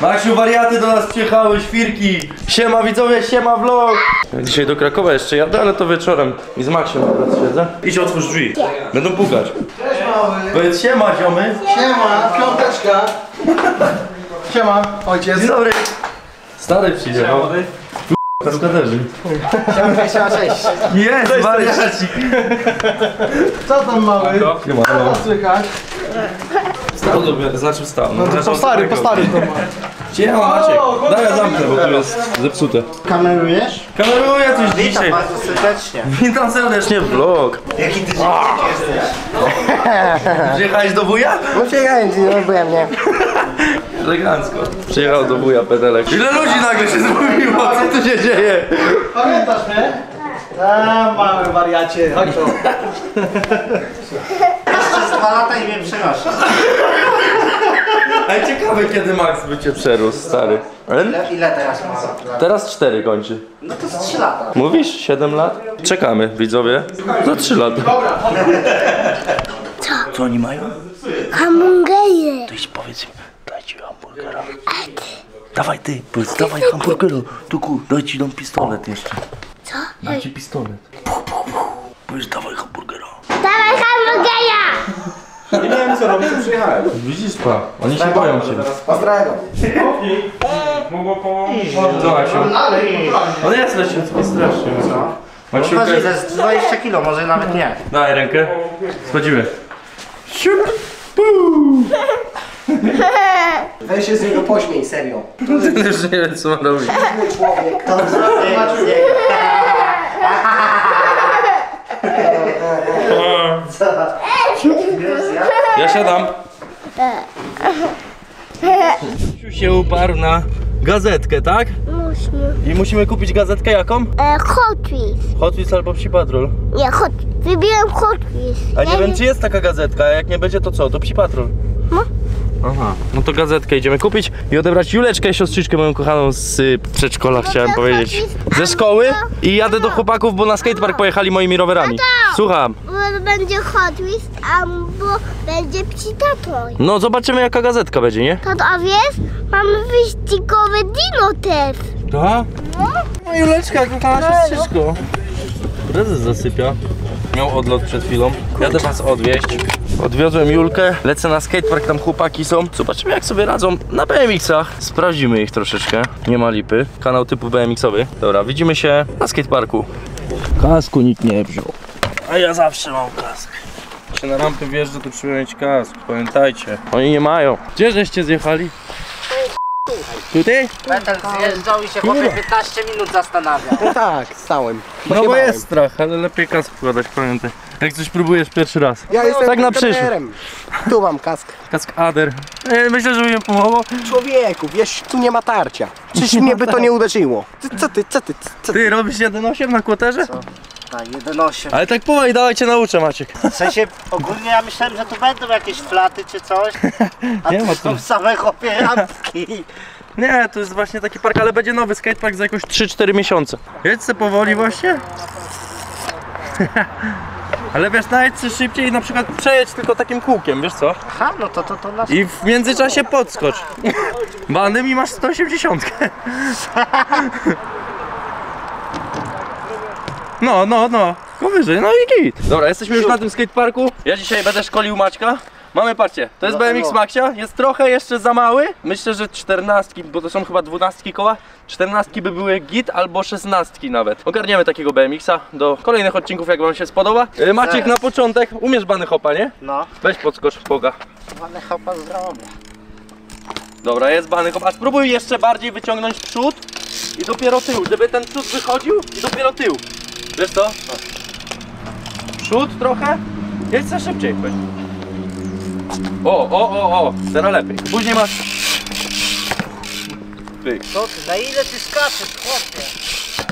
Maksiu, wariaty do nas przyjechały, świrki. Siema widzowie, siema vlog. Dzisiaj do Krakowa jeszcze jadę, ale to wieczorem. I z Maksiem teraz siedzę. Idź otwórz drzwi. Będą pukać. Cześć mały. Powiedz siema, ziomy. Siema, piąteczka. Siema, ojciec. Dzień dobry. Stary przyjechał. Kaskaderzy. Siema, siema, cześć. Jest, wariacik. Co tam mały? Siema, Co tam słychać? Stał do znaczy stał. No to po stary, po stary to ma. Maciek. Daj ja zamknę, bo tu jest zepsute. Kamerujesz? Kameruję coś dzisiaj. bardzo serdecznie. Witam serdecznie vlog. Jaki ty jesteś? Przyjechałeś do wuja? No przyjechałem, nie byłem, nie? Elegancko. Przyjechał do wuja Pedelek. Ile ludzi nagle się zrobiło? Co tu się dzieje? Pamiętasz mnie? A, mały wariacie, chodź tu. Jeszcze dwa lata i mnie przenosi. Ej, ciekawe kiedy Max by cię przerósł, stary. Ale Ile, ile teraz ma? teraz cztery kończy. No to z trzy lata. Mówisz? 7 lat? Czekamy, widzowie. Za 3 lata. Co oni mają? Hamburgery. Ty powiedz mi, daj ci hamburgera. Dawaj ty, powiedz, dawaj hamburgera. Tuku, daj ci dam pistolet jeszcze. Co? Daj ci pistolet. Powiedz, dawaj hamburgera. Dawaj hamburgera! Widzisz pa, oni się boją cię. Ostrego. Zobacz się. On jest leciutki strasznie. Maciukę, Waży, to jest 20 kilo, może nawet nie. daj rękę. Schodzimy. Siup. Weź się z niego pośmiej, serio. Ten już nie wiem co ma robić. Człowiek. To z niego. Ja siadam. Siu się uparł na gazetkę, tak? Musimy. I musimy kupić gazetkę jaką? E, Hot Wheels. Hot Wheels albo Psi Patrol. Nie, hot. Wybiłem Hot Wheels. A nie Ja wiem czy jest taka gazetka, a jak nie będzie to co? To Psi Patrol. No. Aha, no to gazetkę idziemy kupić i odebrać Juleczkę, siostrzyczkę moją kochaną z y, przedszkola, chciałem to powiedzieć. Ze szkoły i jadę do chłopaków, bo na skatepark pojechali moimi rowerami. Słucham. Będzie Hot Wheels, albo będzie psi tatoń. No zobaczymy jaka gazetka będzie, nie? A wiesz? Mamy wyścigowe dino też. Tak? No Juleczka, kochana siostrzyczko. Prezes zasypia. Miał odlot przed chwilą. Jadę was odwieźć. Odwiozłem Julkę, lecę na skatepark, tam chłopaki są. Zobaczymy jak sobie radzą na BMX-ach. Sprawdzimy ich troszeczkę. Nie ma lipy. Kanał typu BMX-owy. Dobra, widzimy się na skateparku. Kasku nikt nie wziął. A ja zawsze mam kask. Jak się na rampy wjeżdża, to trzeba mieć kask. Pamiętajcie. Oni nie mają. Gdzie żeście zjechali? Tutaj? Metal zjeżdżał i się chłopie 15 minut zastanawia. No tak, stałem. No bo jest strach, ale lepiej kask wkładać, pamiętaj. Jak coś próbujesz pierwszy raz. Ja jestem tak na przyszłość. Tu mam kask. Kask Ader. E, Myślę, że mi pomogło. Człowieku, wiesz, tu nie ma tarcia. Czyż mnie by to nie uderzyło? Ty, co ty, co ty, co ty? Ty robisz 1.8 na kłoterze? Tak, 1,8. Ale tak powoli, dawaj cię nauczę Maciek. W sensie ogólnie ja myślałem, że tu będą jakieś flaty czy coś. A Nie tu ma są same chłopie rampki. Nie, to jest właśnie taki park, ale będzie nowy skatepark za jakoś 3-4 miesiące. Jedź se powoli właśnie. Ale wiesz, najedź se szybciej i na przykład przejedź tylko takim kółkiem, wiesz co? Aha, no to to, to nasz... I w międzyczasie podskocz. Banem i masz 180. No, no, no. Tylko wyżej, no i git. Dobra, jesteśmy już na tym skateparku. Ja dzisiaj będę szkolił Maćka. Mamy, patrzcie, to jest BMX. Maxia, jest trochę jeszcze za mały. Myślę, że czternastki, bo to są chyba dwunastki koła. Czternastki by były git albo szesnastki nawet. Ogarniemy takiego BMX-a do kolejnych odcinków, jak wam się spodoba. Y, Maciek, na początek, umiesz bany hopa, nie? No, Weź podskocz w boga. ale chopa zrobię. Dobra, jest bany hop. A spróbuj jeszcze bardziej wyciągnąć przód i dopiero tył, żeby ten przód wychodził i dopiero tył. Wiesz co? Przód trochę? Jedź za szybciej. Weź. O, o, o, o, teraz lepiej. Później masz... Pyk. Co ty, na ile ty skaczesz, chłopie?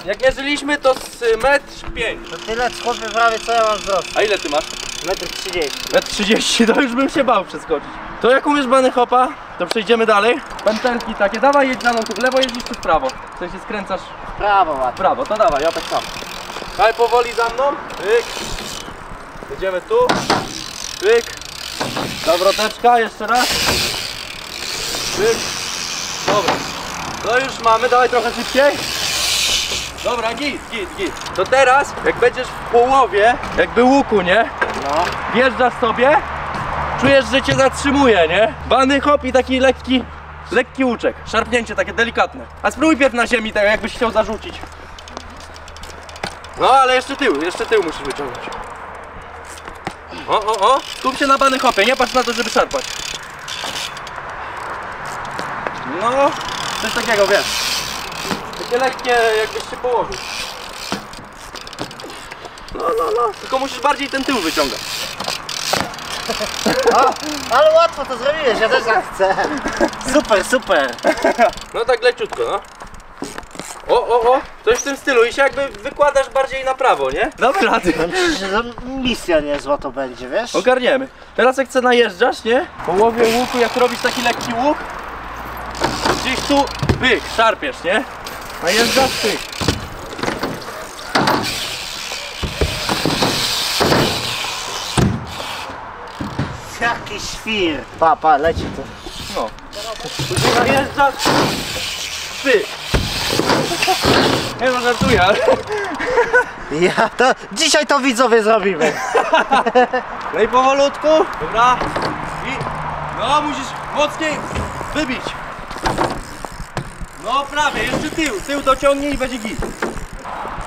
Jak mierzyliśmy to z metr 5. To tyle chłopie prawie co ja mam wzrost. A ile ty masz? Metr 30. Metr 30, to już bym się bał przeskoczyć. To jak umiesz bany hopa, to przejdziemy dalej. Pętelki takie, dawaj jedź za mną tu w lewo jeździsz czy w prawo. W sensie skręcasz W prawo ładnie. prawo, to dawaj, ja tak samo. Daj powoli za mną. Pyk. Jedziemy tu. Pyk. Zawroteczka, jeszcze raz. Pyk. Dobra. To już mamy, dawaj trochę szybciej. Dobra, git, git, git. To teraz, jak będziesz w połowie, jakby łuku, nie? No. Wjeżdżasz sobie, czujesz, że cię zatrzymuje, nie? Bany hop i taki lekki, lekki łuczek. Szarpnięcie takie delikatne. A spróbuj pierw na ziemi, tak jakbyś chciał zarzucić. No, ale jeszcze tył, jeszcze tył musisz wyciągnąć. O, o, o, skup się na bany hopie, nie patrz na to, żeby szarpać. No, coś takiego, wiesz. Takie lekkie, jakbyś się położył. No, no, no, tylko musisz bardziej ten tył wyciągać. O, ale łatwo to zrobiłeś, ja też tak chcę. Super, super. No tak leciutko, no. O, o, o, coś w tym stylu i się jakby wykładasz bardziej na prawo, nie? Że to misja niezła to będzie, wiesz? Ogarniemy. Teraz jak chcę najeżdżasz, nie? Połowie łuku, jak robisz taki lekki łuk, gdzieś tu, pyk, szarpiesz, nie? Najeżdżasz, pyk. Jaki świr. Pa, pa, leci tu. No. Później najeżdżasz, pyk. Nie no, żartuję, ale... Ja to, dzisiaj to widzowie zrobimy. No i powolutku. Dobra. I... No, musisz mocniej wybić. No prawie, jeszcze tył. Tył dociągnij i będzie git.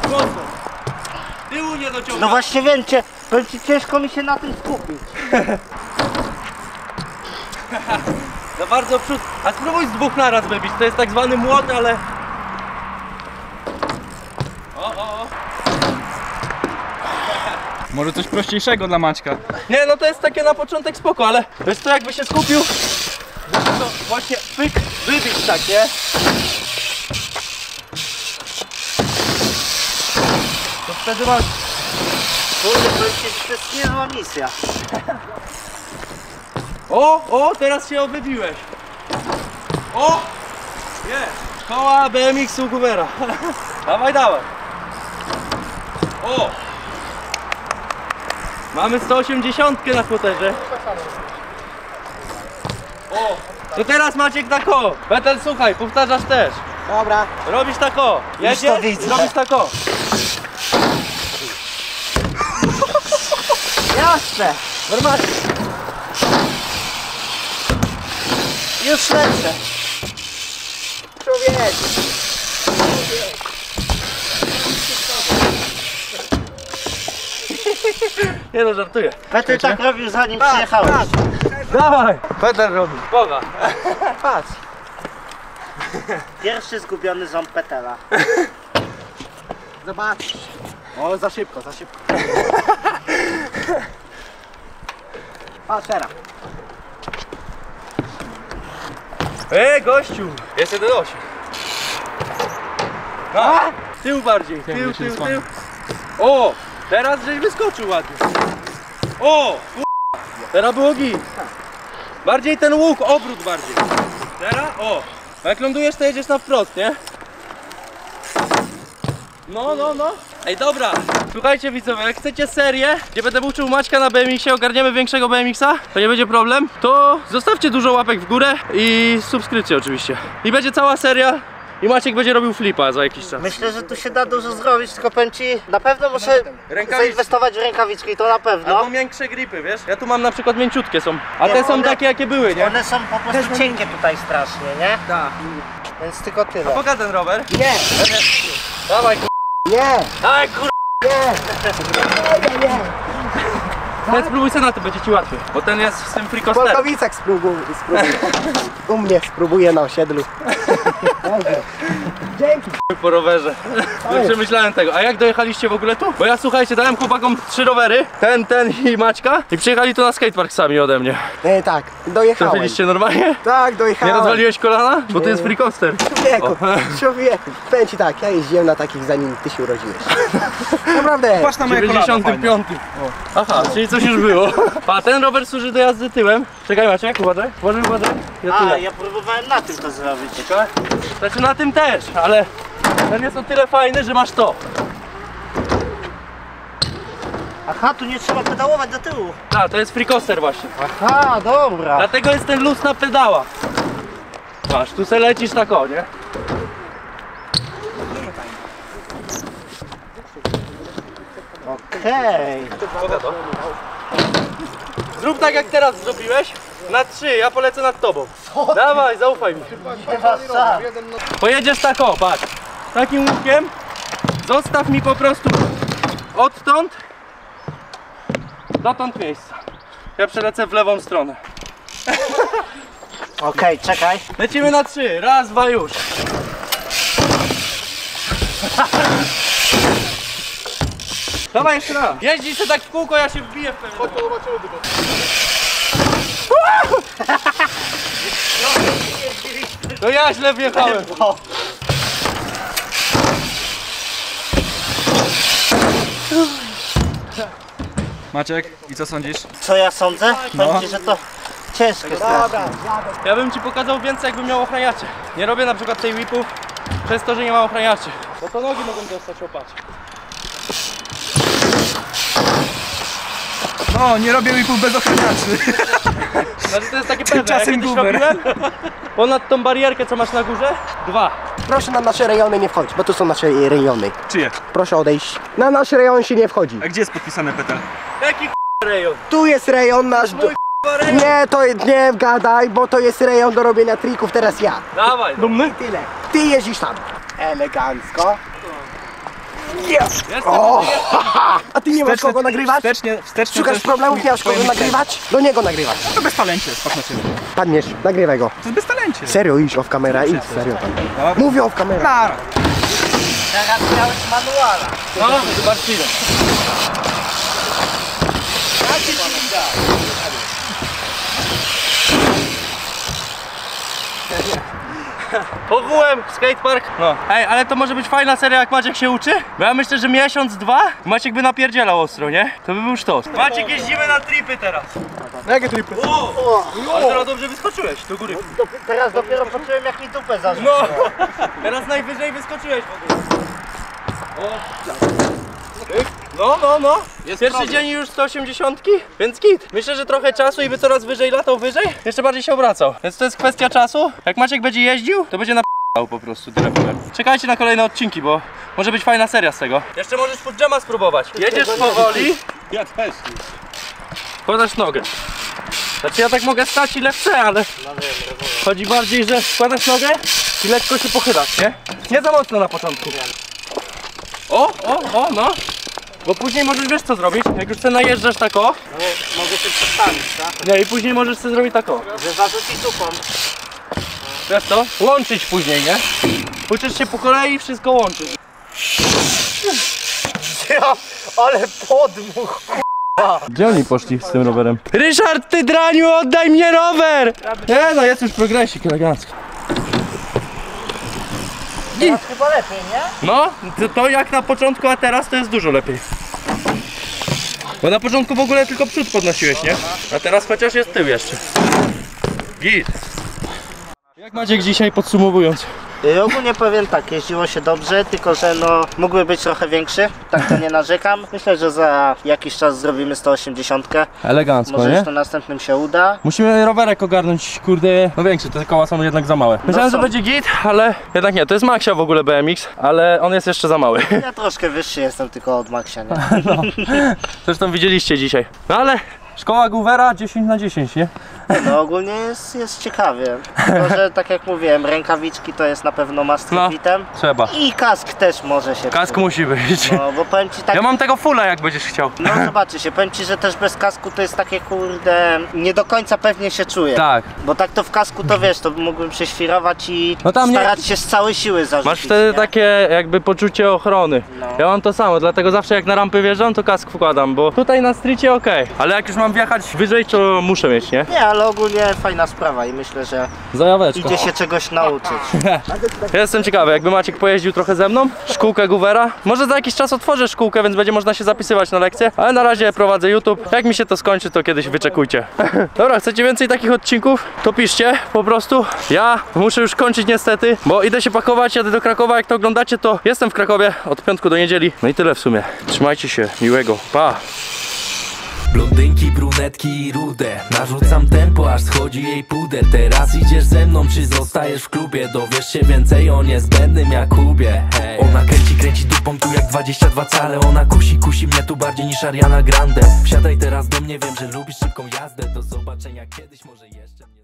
Mocno. Tyłu nie dociągnij. No właśnie wiem, cię, ci, ciężko mi się na tym skupić. Za bardzo w przód. A spróbuj z dwóch naraz wybić. To jest tak zwany młot, ale... O, o, o. Może coś prościejszego dla Maćka. Nie, no to jest takie na początek spoko, ale wiesz co, jakby się skupił, to właśnie pyk, wybić tak, nie? To wtedy masz... Kurde, to jest niezła misja. O, o, teraz się wybiłeś. O! Jest! Koła BMX-u Gubera. dawaj, dawaj. O! Mamy 180 na skuterze. O! To teraz Maciek tak o. Betel, słuchaj, powtarzasz też. Dobra. Robisz tak o. Jedziesz, to widzę. robisz tak o. Jasne. Normalnie. Już lecę. Człowiek. Nie no, żartuję. Petr tak robił zanim przyjechałeś. Dawaj! Peter robi. Boga. Patrz. Pierwszy zgubiony ząb Petela. Zobacz. O, za szybko, za szybko. Patrz teraz. Ej, gościu! Jest 1,8. No, tył bardziej, tył, tył, tył. O! Teraz żeś wyskoczył ładnie. O! Teraz było git. Bardziej ten łuk, obrót bardziej. Teraz, o! Jak lądujesz, to jedziesz na wprost, nie? No, no, no. Ej, dobra. Słuchajcie widzowie, jak chcecie serię, gdzie będę uczył Maćka na BMX-ie, ogarniemy większego BMX-a, to nie będzie problem, to zostawcie dużo łapek w górę i subskrypcję oczywiście. I będzie cała seria i Maciek będzie robił flipa za jakiś czas. Myślę, że tu się da dużo zrobić, tylko powiem ci, na pewno muszę Rękawiczki. zainwestować w rękawiczki, to na pewno. Albo miększe gripy, wiesz? Ja tu mam na przykład mięciutkie są, a Nie, te są one- takie jakie były, nie? One są po prostu cienkie tutaj strasznie, nie? Tak. Więc tylko tyle. Poka ten rower. Nie, Dawaj, kur... nie, Dawaj, kur... Ten spróbuj sobie na tym, będzie ci łatwiej, bo ten jest z tym w frikosterem. Polkowicach spróbuj, spróbuj. U mnie spróbuję na osiedlu. Dobrze. Dzięki. po rowerze. Nie przemyślałem tego. A jak dojechaliście w ogóle tu? Bo ja słuchajcie, dałem chłopakom trzy rowery, ten, ten i Maćka i przyjechali tu na skatepark sami ode mnie. E, tak, dojechałem. Trafiliście normalnie? Tak, Nie dojechałem. rozwaliłeś kolana? Bo to jest free coaster. Człowieku, człowieku. Powiem ci tak, ja jeździłem na takich zanim ty się urodziłeś. Naprawdę. Patrz na W moje kolana, fajnie. 95. Aha, czyli coś już było. A ten rower służy do jazdy tyłem. Czekaj Maciek, uważaj, uważaj, uważaj. Ja A, ja próbowałem na tym to zrobić. Czekaj. Znaczy na tym też, ale ten jest o tyle fajny, że masz to. Aha, tu nie trzeba pedałować do tyłu. A, to jest free coaster właśnie. Aha, dobra. Dlatego jest ten luz na pedała. Masz, tu se lecisz tak o, nie? Okej. Zrób tak jak teraz zrobiłeś. Na trzy, ja polecę nad tobą. Dawaj, zaufaj mi. Pojedziesz tak o, patrz. Takim łukiem. Zostaw mi po prostu odtąd dotąd miejsca. Ja przelecę w lewą stronę. Okej, czekaj. Lecimy na trzy. Raz, dwa, już. Dawaj jeszcze raz. Jeździ się tak w kółko, ja się wbiję w pewien. Chodź, zobaczymy tylko. To ja źle wjechałem. Maciek, i co sądzisz? Co ja sądzę? No. Powiem ci, że to ciężkie strasznie. Ja bym ci pokazał więcej, jakbym miał ochraniacze. Nie robię na przykład tej whipów przez to, że nie ma ochraniaczy. Bo to nogi mogą dostać opatrz. No, nie robię whipów bez ochraniaczy. Znaczy to jest takie pewne. Tymczasem ja kiedyś guber. robiłem ponad tą barierkę, co masz na górze, dwa. Proszę na nasze rejony nie wchodzić, bo tu są nasze rejony. Czyje? Proszę odejść. Na nasz rejon się nie wchodzi. A gdzie jest podpisane PETEL? Jaki k***a rejon? Tu jest rejon nasz. Mój rejon. Nie, to nie gadaj, bo to jest rejon do robienia trików, teraz ja. Dawaj. Dumny? Tyle. Ty jeździsz tam. Elegancko. Jestem. O, a ty nie masz kogo nagrywać? Wstecznie, wstecznie Szukasz też problemów, nie masz kogo twoim nagrywać? Do niego nagrywać. To bez talencie, na ciebie. Padniesz, nagrywaj go. To jest bez talencie. Serio, idź off kamera, idź, serio tam. Dobra. Mówię off kamera. Nara. Teraz miałeś manuala. No, zobaczcie. Powółem skatepark. No. Ej, ale to może być fajna seria, jak Maciek się uczy? Bo ja myślę, że miesiąc, dwa Maciek by napierdzielał ostro, nie? To by był sztos. Maciek, jeździmy na tripy teraz. Jakie tripy? O! Ale teraz dobrze wyskoczyłeś do góry. Do, teraz dopiero poczułem jak mi dupę zarzucił. No! Teraz najwyżej wyskoczyłeś w ogóle. O! No, no, no. Pierwszy dzień już 180, więc git. Myślę, że trochę czasu i by coraz wyżej latał wyżej, jeszcze bardziej się obracał. Więc to jest kwestia czasu. Jak Maciek będzie jeździł, to będzie na po prostu. Czekajcie na kolejne odcinki, bo może być fajna seria z tego. Jeszcze możesz pod dżema spróbować. Jedziesz powoli. Ja też. Wkładasz nogę. Znaczy ja tak mogę stać ile chcę, ale chodzi bardziej, że wkładasz nogę i lekko się pochylasz, nie? Nie za mocno na początku. O, o, o, no. Bo później możesz, wiesz co zrobić? Jak już sobie najeżdżasz tak o, Mogę się przestawić, tak? nie, i później możesz sobie zrobić tak o. Że zarzuci dupą. Wiesz to? Łączyć później, nie? Uczysz się po kolei i wszystko łączyć. Ja, ale podmuch. Gdzie oni poszli z tym rowerem? Ryszard, ty draniu, oddaj mnie rower! Nie no, jest już progresik Teraz chyba lepiej, nie? No, to, to jak na początku, a teraz to jest dużo lepiej. Bo na początku w ogóle tylko przód podnosiłeś, nie? A teraz chociaż jest tył jeszcze. Git. Jak Maciek dzisiaj podsumowując? Y, ogólnie powiem tak, jeździło się dobrze, tylko że no mógłby być trochę większy, tak to nie narzekam. Myślę, że za jakiś czas zrobimy 180. Elegancko, Może już na następnym się uda. Musimy rowerek ogarnąć, kurde, no większy, te koła są jednak za małe. Myślałem, są. że będzie git, ale jednak nie, to jest Maxia w ogóle BMX, ale on jest jeszcze za mały. Ja troszkę wyższy jestem tylko od Maxia, nie? Zresztą widzieliście dzisiaj. No ale szkoła Goovera 10 na 10, nie? No ogólnie jest, jest ciekawie. Tylko, że tak jak mówiłem, rękawiczki to jest na pewno must No. hitem. Trzeba. I kask też może się Kask musi być. No bo powiem ci tak, Ja mam tego fulla, jak będziesz chciał. no zobaczy się, powiem ci, że też bez kasku to jest takie kurde, nie do końca pewnie się czuję. Tak. Bo tak to w kasku to wiesz, to mógłbym prześwirować i No tam nie- starać się z całej siły zarzucić. Masz wtedy nie? takie jakby poczucie ochrony. No. Ja mam to samo, dlatego zawsze jak na rampy wjeżdżam, to kask wkładam, bo tutaj na streetie okej. Ale jak już mam wjechać wyżej, to muszę mieć, nie? Nie, ale ogólnie fajna sprawa i myślę, że Zajaweczka. idzie się czegoś nauczyć. Ja jestem ciekawy, jakby Maciek pojeździł trochę ze mną, szkółkę Goovera. Może za jakiś czas otworzę szkółkę, więc będzie można się zapisywać na lekcje, ale na razie prowadzę YouTube. Jak mi się to skończy, to kiedyś wyczekujcie. Dobra, chcecie więcej takich odcinków? To piszcie po prostu. Ja muszę już kończyć niestety, bo idę się pakować, jadę do Krakowa. Jak to oglądacie, to jestem w Krakowie od piątku do niedzieli. No i tyle w sumie. Trzymajcie się, miłego. Pa! Blondynki, brunetki i rude. Narzucam tempo, aż schodzi jej puder. Teraz idziesz ze mną, czy zostajesz w klubie? Dowiesz się więcej o niezbędnym Jakubie Hej. Ona kręci, kręci dupą tu jak 22 cale. Ona kusi, kusi mnie tu bardziej niż Ariana Grande. Wsiadaj teraz do mnie, wiem, że lubisz szybką jazdę. Do zobaczenia kiedyś, może jeszcze